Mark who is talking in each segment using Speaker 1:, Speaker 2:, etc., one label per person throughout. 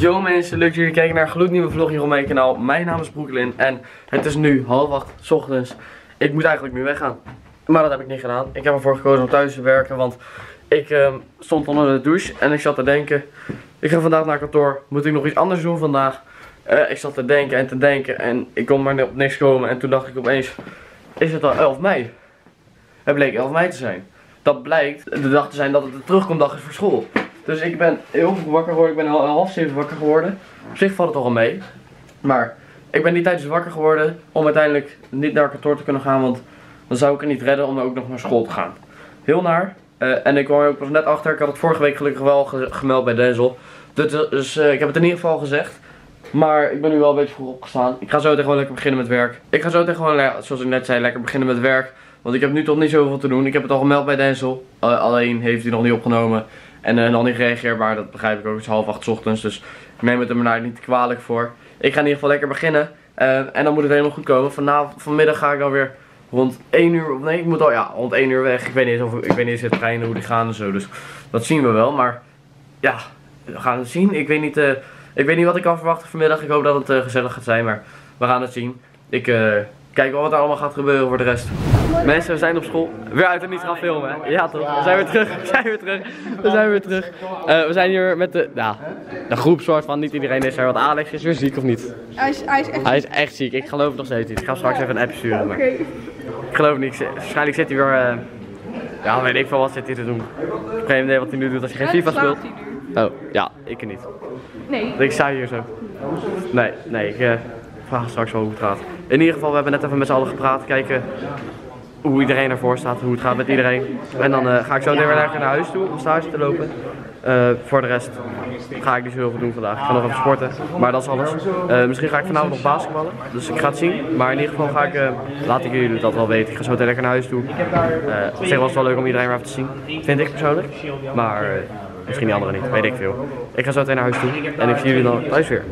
Speaker 1: Yo mensen, leuk dat jullie kijken naar een gloednieuwe vlog hier op mijn kanaal. Mijn naam is Brooklyn en het is nu half acht s ochtends. Ik moet eigenlijk nu weggaan. Maar dat heb ik niet gedaan. Ik heb ervoor gekozen om thuis te werken, want ik ehm, stond onder de douche en ik zat te denken. Ik ga vandaag naar kantoor, moet ik nog iets anders doen vandaag? Eh, ik zat te denken en te denken en ik kon maar op niks komen. En toen dacht ik opeens, is het al 11 mei? Het bleek 11 mei te zijn. Dat blijkt de dag te zijn dat het de terugkomdag is voor school. Dus ik ben heel vroeg wakker geworden. Ik ben al half zeven wakker geworden. Op zich valt het toch al mee. Maar ik ben niet tijdens wakker geworden om uiteindelijk niet naar kantoor te kunnen gaan. Want dan zou ik het niet redden om ook nog naar school te gaan. Heel naar. Eh, en ik kwam ook pas net achter. Ik had het vorige week gelukkig wel gemeld bij Denzel. Dus, dus uh, ik heb het in ieder geval gezegd. Maar ik ben nu wel een beetje vroeg opgestaan. Ik ga zo tegen gewoon lekker beginnen met werk. Ik ga zo tegen gewoon, zoals ik net zei, lekker beginnen met werk. Want ik heb nu toch niet zoveel te doen. Ik heb het al gemeld bij Denzel. Uh, alleen heeft hij nog niet opgenomen. En uh, nog niet gereageerd, maar dat begrijp ik ook. Het is half acht ochtends, dus ik neem het er maar niet kwalijk voor. Ik ga in ieder geval lekker beginnen. Uh, en dan moet het helemaal goed komen. Vanavond, vanmiddag ga ik dan weer rond 1 uur, nee ik moet al, ja, rond 1 uur weg. Ik weet niet, of, ik weet niet eens de treinen, hoe die gaan en zo. Dus dat zien we wel, maar ja, we gaan het zien. Ik weet niet, uh, ik weet niet wat ik kan verwachten vanmiddag. Ik hoop dat het gezellig gaat zijn, maar we gaan het zien. Ik kijk wel wat er allemaal gaat gebeuren voor de rest. Mensen, we zijn op school. Weer uit en niet gaan filmen, hè? Ja toch? We zijn weer terug. We zijn weer terug. We zijn weer terug. Uh, we zijn hier met de, ja, de groep soort van. Niet iedereen is er. Want Alex is weer ziek of niet?
Speaker 2: Hij is, hij is echt
Speaker 1: Hij is echt ziek. Ik geloof het nog steeds niet. Ik ga straks even een app sturen. Maar Ik geloof het niet. Waarschijnlijk zit hij weer... Uh, ja, weet ik veel wat zit hij te doen. Ik heb geen idee wat hij nu doet als hij geen FIFA speelt. Oh, ja, ik niet.
Speaker 2: Nee.
Speaker 1: Ik sta hier zo. Nee, nee, ik uh, vraag straks wel hoe het gaat. In ieder geval, we hebben net even met z'n allen gepraat. Kijken hoe iedereen ervoor staat, hoe het gaat met iedereen. En dan uh, ga ik zo weer lekker naar huis toe om stage te lopen. Uh, voor de rest ga ik niet zo heel veel doen vandaag. Ik ga nog even sporten, maar dat is alles. Uh, misschien ga ik vanavond nog basketballen, dus ik ga het zien. Maar in ieder geval ga ik, laat ik jullie dat wel weten. Ik ga zo meteen lekker naar huis toe. op zich was het wel leuk om iedereen weer even te zien, vind ik persoonlijk. Maar misschien die anderen niet, weet ik veel. Ik ga zo meteen naar huis toe en ik zie jullie dan thuis weer.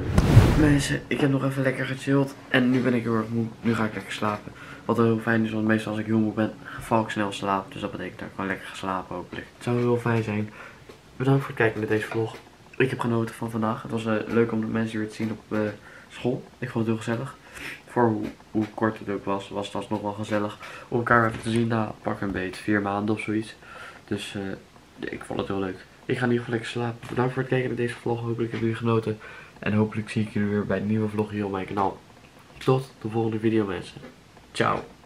Speaker 1: Mensen, ik heb nog even lekker gechilled en nu ben ik heel erg moe. Nu ga ik lekker slapen. Wat heel fijn is, want meestal als ik heel moe ben, val ik snel slaap. Dus dat betekent dat ik gewoon lekker ga slapen hopelijk. Het zou heel fijn zijn. Bedankt voor het kijken naar deze vlog. Ik heb genoten van vandaag. Het was uh, leuk om de mensen weer te zien op uh, school. Ik vond het heel gezellig. Voor hoe, hoe, kort het ook was, was het alsnog wel gezellig om elkaar even te zien na pak een beet. Vier maanden of zoiets. Dus uh, ik vond het heel leuk. Ik ga in ieder geval lekker slapen. Bedankt voor het kijken naar deze vlog. Hopelijk hebben jullie genoten. En hopelijk zie ik jullie weer bij een nieuwe vlog hier op mijn kanaal. Tot de volgende video mensen. Ciao.